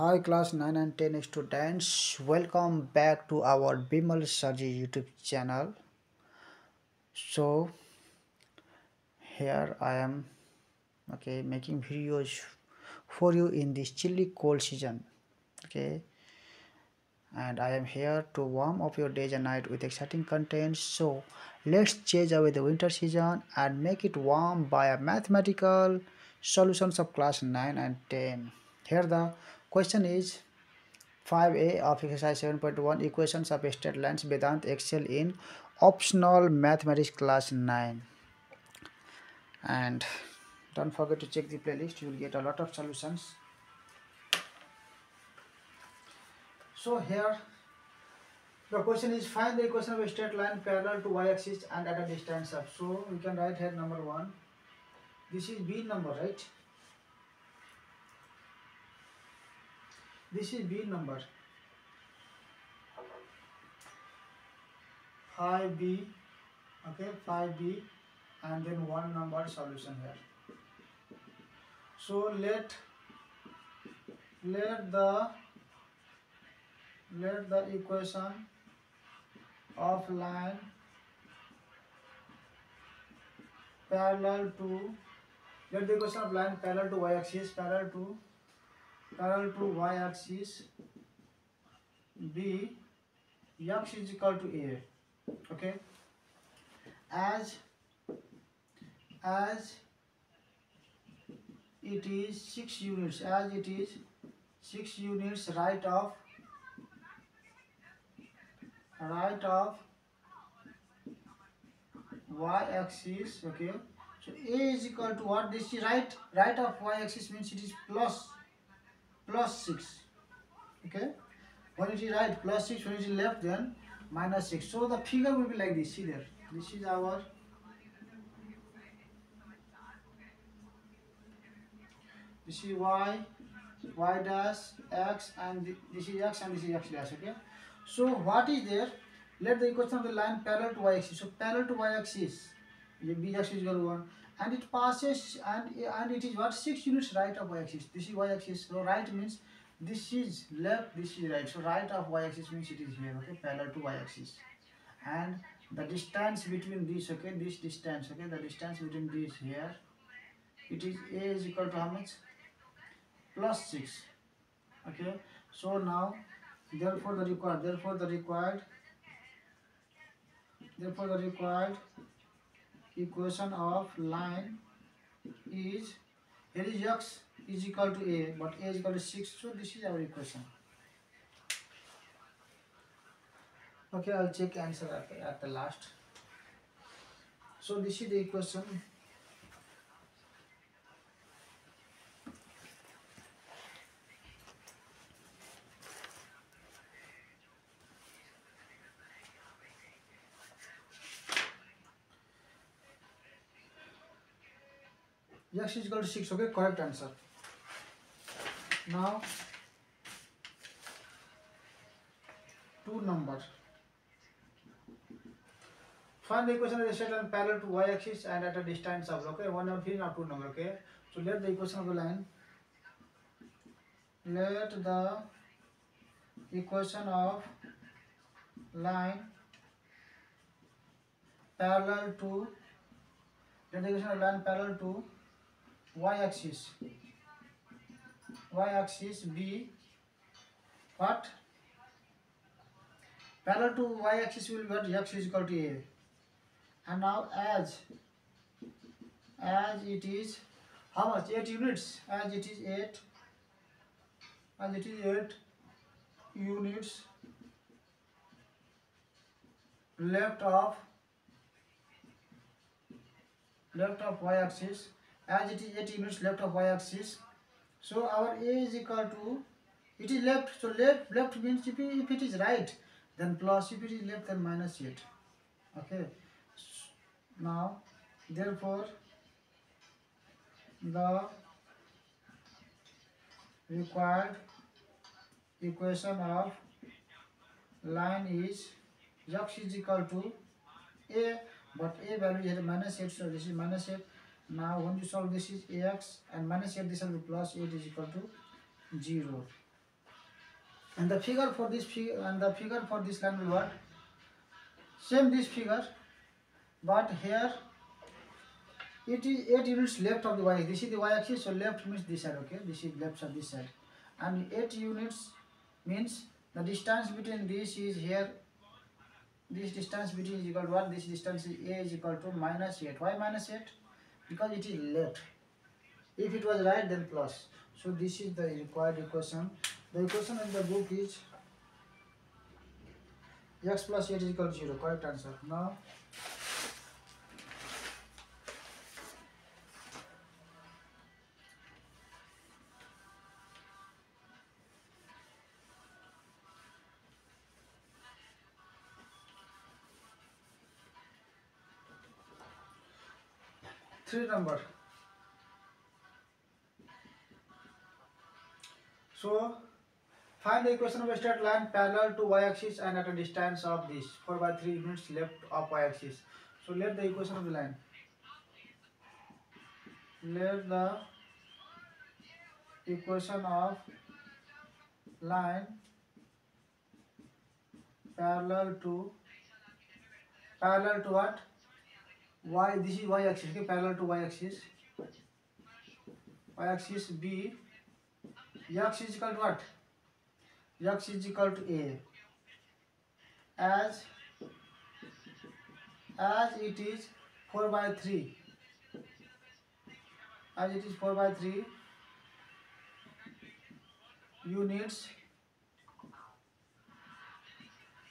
Hi class 9 and 10 students, welcome back to our Bimal Sir G YouTube channel. So here I am okay making videos for you in this chilly cold season okay? And I am here to warm up your days and night with exciting content. So let's chase away the winter season and make it warm by a mathematical solutions of class 9 and 10 here the question is 5a of exercise 7.1 equations of straight lines Vedanta excel in optional mathematics class 9 and don't forget to check the playlist you will get a lot of solutions. So here the question is find the equation of a straight line parallel to y-axis and at a distance of so we can write here number one. This is b number right this is b number 5b okay 5b and then one number solution here so let let the let the equation of line parallel to let the equation of line parallel to y-axis parallel to parallel to y-axis be x is equal to a okay? As as it is 6 units as it is 6 units right of right of y-axis okay? So a is equal to what? This is right right of y-axis means it is plus plus 6 okay when it is right plus 6 when it is left then minus 6 so the figure will be like this see there this is our this is y y dash x and this is x and this is x dash okay so what is there let the equation of the line parallel to y axis so parallel to y axis axis is equal to 1 and it passes and and it is what? 6 units right of y axis this is y axis so right means this is left this is right. So right of y axis means it is here okay? Parallel to y axis and the distance between this okay? This distance okay? The distance between this here it is a is equal to how much? Plus 6 okay? So now therefore the required therefore the required therefore the required equation of line is here is x is equal to a but a is equal to 6 so this is our equation. Okay i'll check answer at the, at the last. So this is the equation is equal to 6 okay correct answer now two number find the equation of the straight line parallel to y axis and at a distance of okay one of three now two number okay so let the equation of the line let the equation of line parallel to let the equation of line parallel to y-axis y-axis be what parallel to y-axis will be what? X is equal to a. And now as as it is how much? 8 units. As it is 8 as it is 8 units left of left of y-axis as it is 8 units left of y-axis. So our a is equal to it is left so left left means if, if it is right then plus if it is left then minus 8 okay. Now therefore the required equation of line is x is equal to a but a value is minus 8 so this is minus 8 now when you solve this is ax and minus 8 this will be plus 8 is equal to 0 and the figure for this figure and the figure for this line will what? Same this figure but here it is 8 units left of the y this is the y axis so left means this side okay? This is left side this side. And 8 units means the distance between this is here this distance between is equal to what? This distance is a is equal to minus 8 why minus 8 because it is left. If it was right then plus. So this is the required equation. The equation in the book is x plus 8 is equal to 0 correct answer. Now three number so find the equation of straight line parallel to y axis and at a distance of this four by three units left of y axis so let the equation of the line let the equation of line parallel to parallel to what y this is y axis okay parallel to y axis y axis b x is equal to what x is equal to a as as it is 4 by 3 as it is 4 by 3 units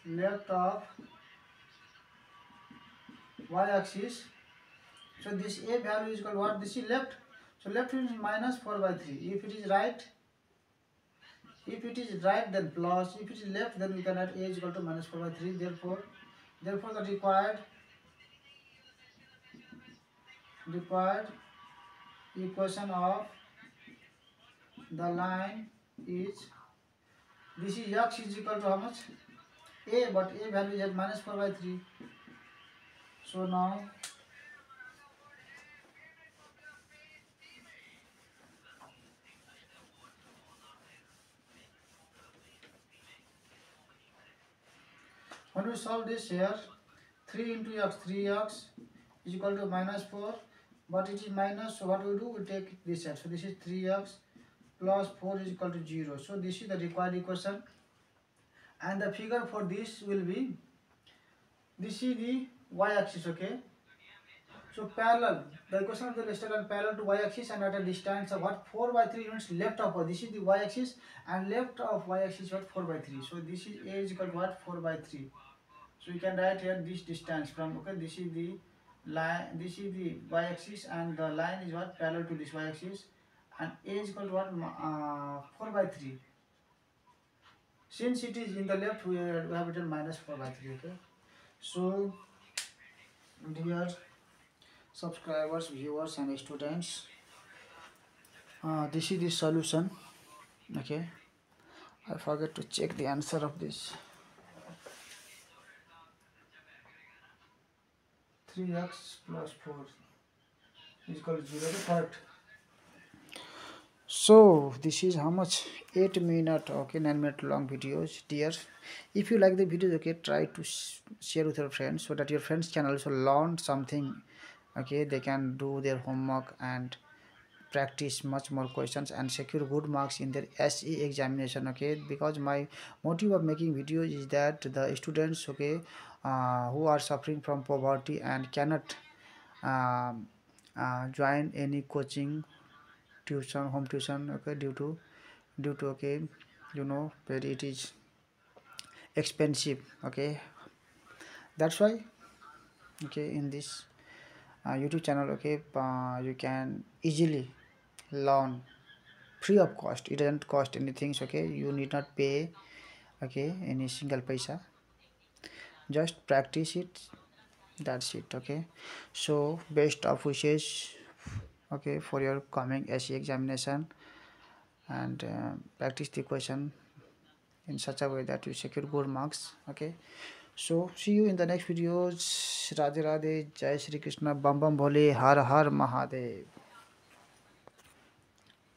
left of y-axis. So this a value is called what? This is left. So left is minus 4 by 3. If it is right, if it is right then plus. If it is left then we can add a is equal to minus 4 by 3. Therefore, therefore the required required equation of the line is this is x is equal to how much? a but a value is at minus 4 by 3 so now when we solve this here 3 into x 3x is equal to minus 4 but it is minus so what we do? We take this side so this is 3x plus 4 is equal to 0 so this is the required equation. And the figure for this will be this is the y-axis okay so parallel the equation of the and parallel to y-axis and at a distance of what 4 by 3 units left of this is the y-axis and left of y-axis what 4 by 3 so this is a is equal to what 4 by 3 so you can write here this distance from okay this is the line this is the y-axis and the line is what parallel to this y-axis and a is equal to what uh, 4 by 3 since it is in the left we have written minus 4 by 3 okay so dear subscribers viewers and students uh, this is the solution okay? I forget to check the answer of this. 3x plus 4 is equal to 0 correct so this is how much 8 minute okay 9 minute long videos dear. If you like the videos okay try to share with your friends so that your friends can also learn something okay? They can do their homework and practice much more questions and secure good marks in their SEE examination okay? Because my motive of making videos is that the students okay uh, who are suffering from poverty and cannot uh, uh, join any coaching tuition home tuition okay due to due to okay you know where it is expensive okay. That's why okay in this uh, youtube channel okay uh, you can easily learn free of cost. It doesn't cost anything okay. You need not pay okay any single paisa. Just practice it. That's it okay. So best of wishes okay for your coming SE examination and uh, practice the question in such a way that you secure good marks okay so see you in the next videos radhe radhe jai shri krishna bam bam bhole har har mahadev